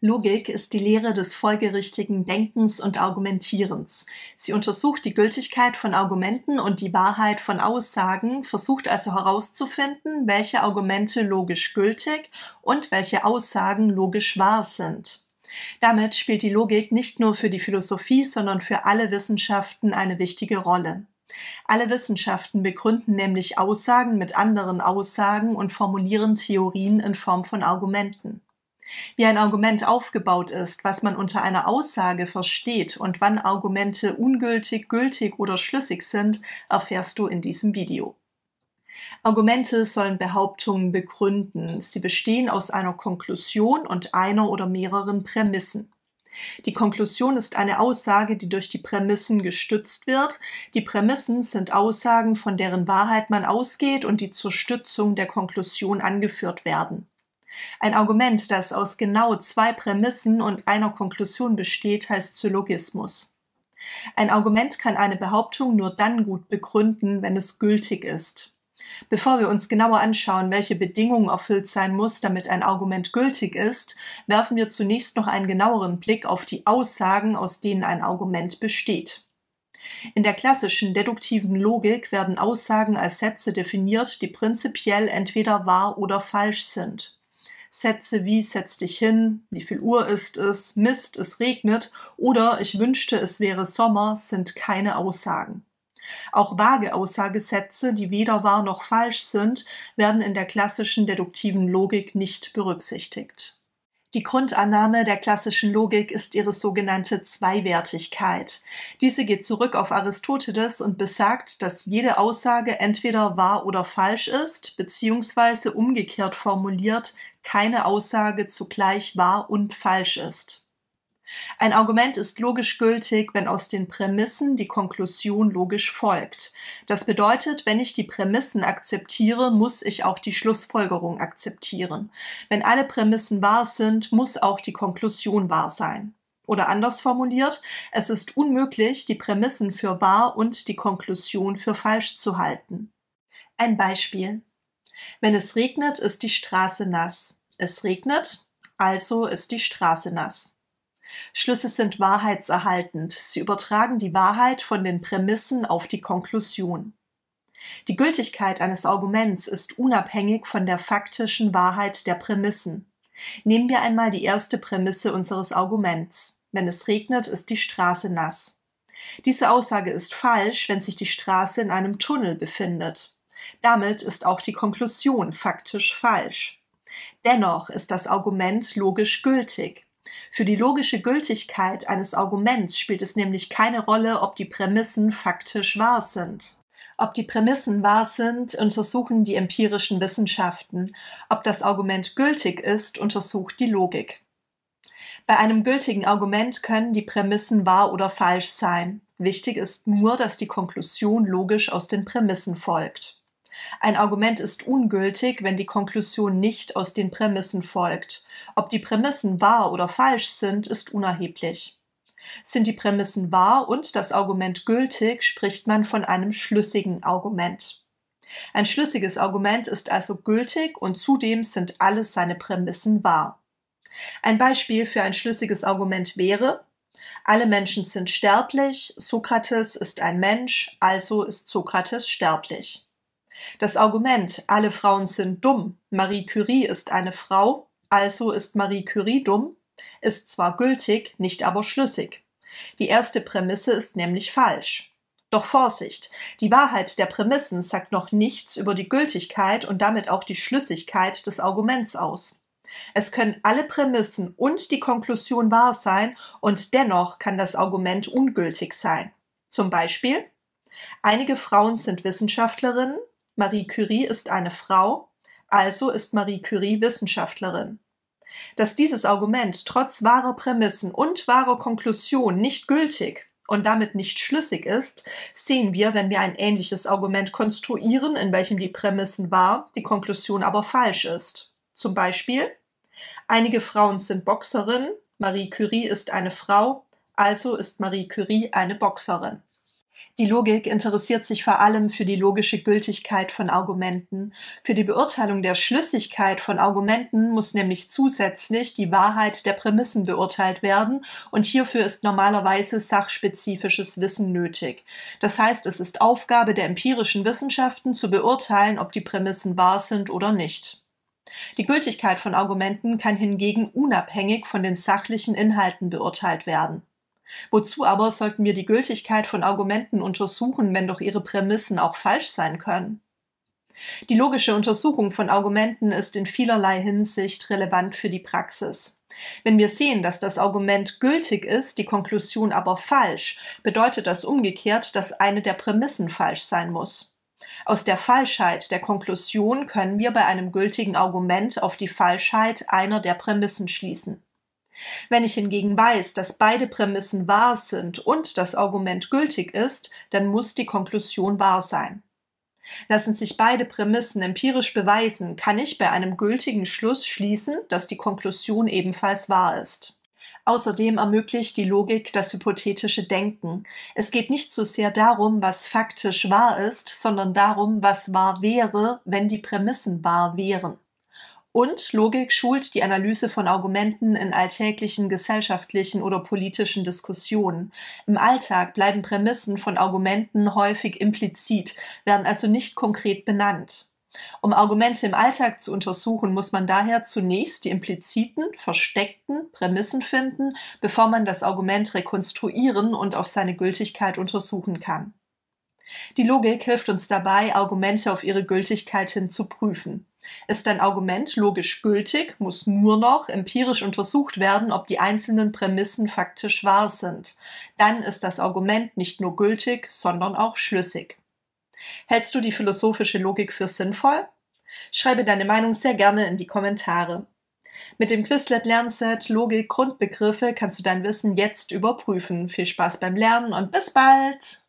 Logik ist die Lehre des folgerichtigen Denkens und Argumentierens. Sie untersucht die Gültigkeit von Argumenten und die Wahrheit von Aussagen, versucht also herauszufinden, welche Argumente logisch gültig und welche Aussagen logisch wahr sind. Damit spielt die Logik nicht nur für die Philosophie, sondern für alle Wissenschaften eine wichtige Rolle. Alle Wissenschaften begründen nämlich Aussagen mit anderen Aussagen und formulieren Theorien in Form von Argumenten. Wie ein Argument aufgebaut ist, was man unter einer Aussage versteht und wann Argumente ungültig, gültig oder schlüssig sind, erfährst du in diesem Video. Argumente sollen Behauptungen begründen. Sie bestehen aus einer Konklusion und einer oder mehreren Prämissen. Die Konklusion ist eine Aussage, die durch die Prämissen gestützt wird. Die Prämissen sind Aussagen, von deren Wahrheit man ausgeht und die zur Stützung der Konklusion angeführt werden. Ein Argument, das aus genau zwei Prämissen und einer Konklusion besteht, heißt Syllogismus. Ein Argument kann eine Behauptung nur dann gut begründen, wenn es gültig ist. Bevor wir uns genauer anschauen, welche Bedingungen erfüllt sein muss, damit ein Argument gültig ist, werfen wir zunächst noch einen genaueren Blick auf die Aussagen, aus denen ein Argument besteht. In der klassischen deduktiven Logik werden Aussagen als Sätze definiert, die prinzipiell entweder wahr oder falsch sind. Sätze wie setz dich hin, wie viel Uhr ist es, Mist, es regnet oder ich wünschte, es wäre Sommer sind keine Aussagen. Auch vage Aussagesätze, die weder wahr noch falsch sind, werden in der klassischen deduktiven Logik nicht berücksichtigt. Die Grundannahme der klassischen Logik ist ihre sogenannte Zweiwertigkeit. Diese geht zurück auf Aristoteles und besagt, dass jede Aussage entweder wahr oder falsch ist, beziehungsweise umgekehrt formuliert, keine Aussage zugleich wahr und falsch ist. Ein Argument ist logisch gültig, wenn aus den Prämissen die Konklusion logisch folgt. Das bedeutet, wenn ich die Prämissen akzeptiere, muss ich auch die Schlussfolgerung akzeptieren. Wenn alle Prämissen wahr sind, muss auch die Konklusion wahr sein. Oder anders formuliert, es ist unmöglich, die Prämissen für wahr und die Konklusion für falsch zu halten. Ein Beispiel. Wenn es regnet, ist die Straße nass. Es regnet, also ist die Straße nass. Schlüsse sind wahrheitserhaltend. Sie übertragen die Wahrheit von den Prämissen auf die Konklusion. Die Gültigkeit eines Arguments ist unabhängig von der faktischen Wahrheit der Prämissen. Nehmen wir einmal die erste Prämisse unseres Arguments. Wenn es regnet, ist die Straße nass. Diese Aussage ist falsch, wenn sich die Straße in einem Tunnel befindet. Damit ist auch die Konklusion faktisch falsch. Dennoch ist das Argument logisch gültig. Für die logische Gültigkeit eines Arguments spielt es nämlich keine Rolle, ob die Prämissen faktisch wahr sind. Ob die Prämissen wahr sind, untersuchen die empirischen Wissenschaften. Ob das Argument gültig ist, untersucht die Logik. Bei einem gültigen Argument können die Prämissen wahr oder falsch sein. Wichtig ist nur, dass die Konklusion logisch aus den Prämissen folgt. Ein Argument ist ungültig, wenn die Konklusion nicht aus den Prämissen folgt. Ob die Prämissen wahr oder falsch sind, ist unerheblich. Sind die Prämissen wahr und das Argument gültig, spricht man von einem schlüssigen Argument. Ein schlüssiges Argument ist also gültig und zudem sind alle seine Prämissen wahr. Ein Beispiel für ein schlüssiges Argument wäre, alle Menschen sind sterblich, Sokrates ist ein Mensch, also ist Sokrates sterblich. Das Argument, alle Frauen sind dumm, Marie Curie ist eine Frau, also ist Marie Curie dumm, ist zwar gültig, nicht aber schlüssig. Die erste Prämisse ist nämlich falsch. Doch Vorsicht, die Wahrheit der Prämissen sagt noch nichts über die Gültigkeit und damit auch die Schlüssigkeit des Arguments aus. Es können alle Prämissen und die Konklusion wahr sein und dennoch kann das Argument ungültig sein. Zum Beispiel, einige Frauen sind Wissenschaftlerinnen, Marie Curie ist eine Frau, also ist Marie Curie Wissenschaftlerin. Dass dieses Argument trotz wahrer Prämissen und wahrer Konklusion nicht gültig und damit nicht schlüssig ist, sehen wir, wenn wir ein ähnliches Argument konstruieren, in welchem die Prämissen wahr, die Konklusion aber falsch ist. Zum Beispiel, einige Frauen sind Boxerinnen, Marie Curie ist eine Frau, also ist Marie Curie eine Boxerin. Die Logik interessiert sich vor allem für die logische Gültigkeit von Argumenten. Für die Beurteilung der Schlüssigkeit von Argumenten muss nämlich zusätzlich die Wahrheit der Prämissen beurteilt werden und hierfür ist normalerweise sachspezifisches Wissen nötig. Das heißt, es ist Aufgabe der empirischen Wissenschaften zu beurteilen, ob die Prämissen wahr sind oder nicht. Die Gültigkeit von Argumenten kann hingegen unabhängig von den sachlichen Inhalten beurteilt werden. Wozu aber sollten wir die Gültigkeit von Argumenten untersuchen, wenn doch ihre Prämissen auch falsch sein können? Die logische Untersuchung von Argumenten ist in vielerlei Hinsicht relevant für die Praxis. Wenn wir sehen, dass das Argument gültig ist, die Konklusion aber falsch, bedeutet das umgekehrt, dass eine der Prämissen falsch sein muss. Aus der Falschheit der Konklusion können wir bei einem gültigen Argument auf die Falschheit einer der Prämissen schließen. Wenn ich hingegen weiß, dass beide Prämissen wahr sind und das Argument gültig ist, dann muss die Konklusion wahr sein. Lassen sich beide Prämissen empirisch beweisen, kann ich bei einem gültigen Schluss schließen, dass die Konklusion ebenfalls wahr ist. Außerdem ermöglicht die Logik das hypothetische Denken. Es geht nicht so sehr darum, was faktisch wahr ist, sondern darum, was wahr wäre, wenn die Prämissen wahr wären. Und Logik schult die Analyse von Argumenten in alltäglichen gesellschaftlichen oder politischen Diskussionen. Im Alltag bleiben Prämissen von Argumenten häufig implizit, werden also nicht konkret benannt. Um Argumente im Alltag zu untersuchen, muss man daher zunächst die impliziten, versteckten Prämissen finden, bevor man das Argument rekonstruieren und auf seine Gültigkeit untersuchen kann. Die Logik hilft uns dabei, Argumente auf ihre Gültigkeit hin zu prüfen. Ist ein Argument logisch gültig, muss nur noch empirisch untersucht werden, ob die einzelnen Prämissen faktisch wahr sind. Dann ist das Argument nicht nur gültig, sondern auch schlüssig. Hältst du die philosophische Logik für sinnvoll? Schreibe deine Meinung sehr gerne in die Kommentare. Mit dem Quizlet Lernset Logik Grundbegriffe kannst du dein Wissen jetzt überprüfen. Viel Spaß beim Lernen und bis bald!